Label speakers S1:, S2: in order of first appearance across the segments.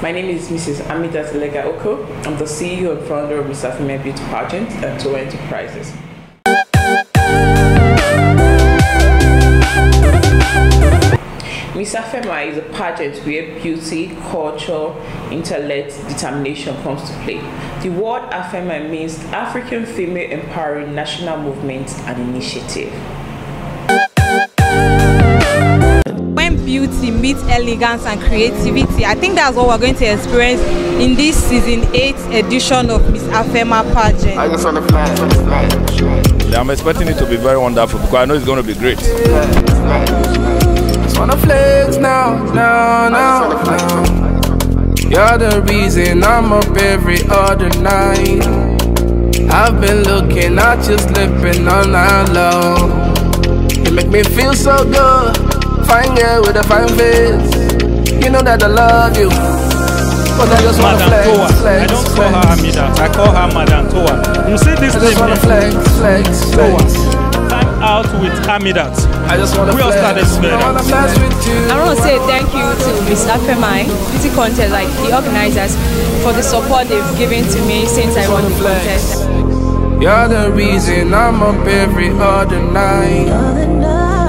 S1: My name is Mrs. Amida Lega Oko. I'm the CEO and founder of Miss Afenmai Beauty Pageant and Tour Enterprises. Miss Afenmai is a pageant where beauty, culture, intellect, determination comes to play. The word Afenmai means African Female Empowering National Movement and Initiative.
S2: Beauty elegance and creativity i think that's what we're going to experience in this season 8 edition of miss afenmai pageant
S3: I just want to fly, want to fly,
S4: Yeah, I'm expecting it to be very wonderful because I know it's going to be great.
S3: Just wanna flex now, now, now, now. You're the reason I'm up every other night. I've been looking at you slipping all night long. You make me feel so good. Fine girl with a fine face. You know that I love you. But I just wanna
S5: Madam
S3: flex,
S5: Toa. I don't call her
S3: flex.
S5: Amida. I call her Madam Toa. You see this
S3: I just wanna
S5: here?
S3: flex, flex, flex.
S5: Time out with Amidat.
S3: I just wanna
S5: We all
S3: flex.
S5: started together.
S3: I wanna with you.
S2: I want to say thank you to Miss Afenmai Beauty Contest, like the organizers, for the support they've given to me since I won the contest.
S3: You're the reason I'm up every other night.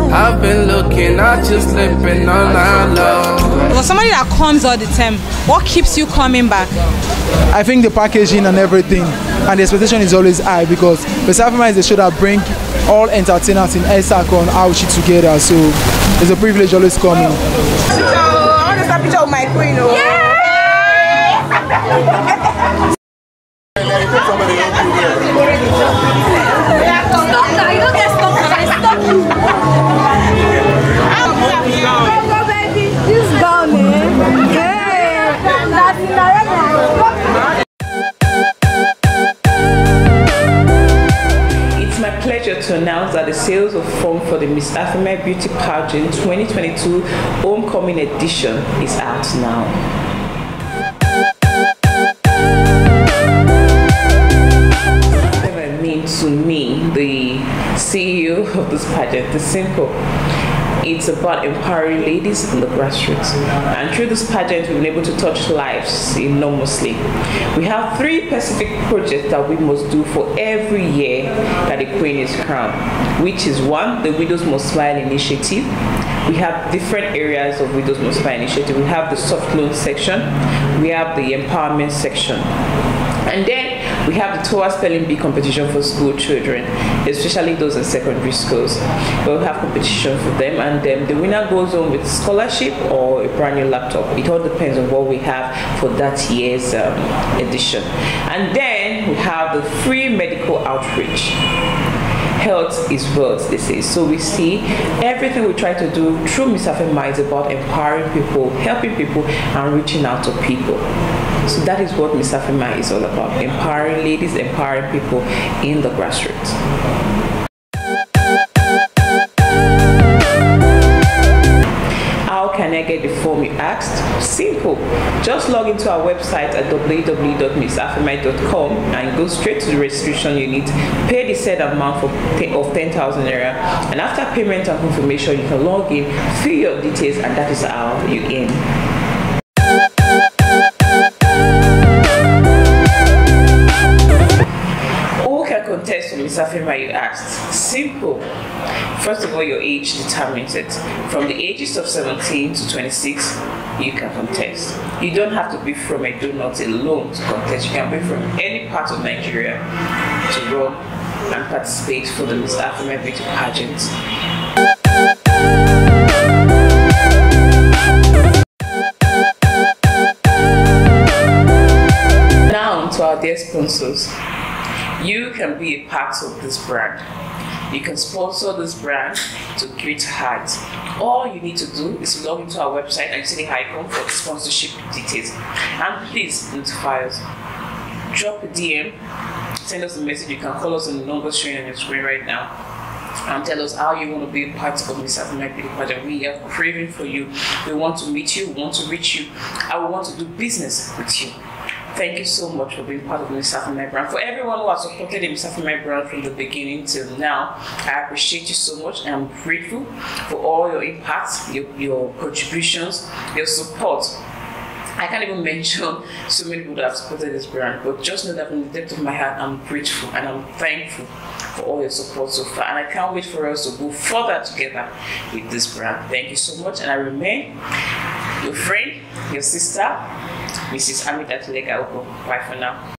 S3: I've been looking at you slipping all night long.
S2: For somebody that comes all the time, what keeps you coming back?
S6: I think the packaging and everything and the expectation is always high because Miss Afenmai is a show that bring all entertainers in Etsako and Auchi together so it's a privilege always coming.
S7: I want to start picture of my queen. Oh. This
S1: pleasure to announce that the sales of form for the Miss Afenmai Beauty Pageant 2022 Homecoming Edition is out now. To me, the CEO of this pageant, is simple. It's about empowering ladies in the grassroots. And through this pageant, we've been able to touch lives enormously. We have three specific projects that we must do for every year the Queen is crowned, which is one, the Widows Must Smile initiative. We have different areas of Widows Must Smile initiative. We have the soft loan section, we have the empowerment section. And then we have the TOA Spelling Bee competition for school children, especially those in secondary schools. We'll have competition for them, and then the winner goes on with scholarship or a brand new laptop. It all depends on what we have for that year's um, edition. And then we have the free medical outreach health is wealth, they say. So we see everything we try to do through Miss Afenmai is about empowering people, helping people, and reaching out to people. So that is what Miss Afenmai is all about: empowering ladies, empowering people in the grassroots. How can I get the form you asked? Simple. Just log into our website at www.missafemai.com and go straight to the registration unit, pay the said amount for of 10,000 naira, and after payment and confirmation, you can log in, fill your details, and that is how you in. Who can contest for Miss Afenmai, you asked? Simple. First of all, your age determines it. From the ages of 17 to 26, you can contest. You don't have to be from a donut alone to contest. You can be from any part of Nigeria to run and participate for the Miss Afenmai Beauty pageant. Now to our dear sponsors. You can be a part of this brand. You can sponsor this brand to great heights. All you need to do is log into our website and see the icon for sponsorship details. And please notify us. Drop a DM, send us a message. You can call us on the number showing on your screen right now and tell us how you want to be a part of Miss Beauty Project. We are craving for you. We want to meet you, we want to reach you, and we want to do business with you. Thank you so much for being part of Miss Afenmai brand. For everyone who has supported the Miss Afenmai brand from the beginning till now, I appreciate you so much and I'm grateful for all your impact, your, your contributions, your support. I can't even mention so many people that have supported this brand, but just know that from the depth of my heart, I'm grateful and I'm thankful for all your support so far. And I can't wait for us to go further together with this brand. Thank you so much. And I remain your friend, your sister, Mrs. Amida Tulega Bye for now.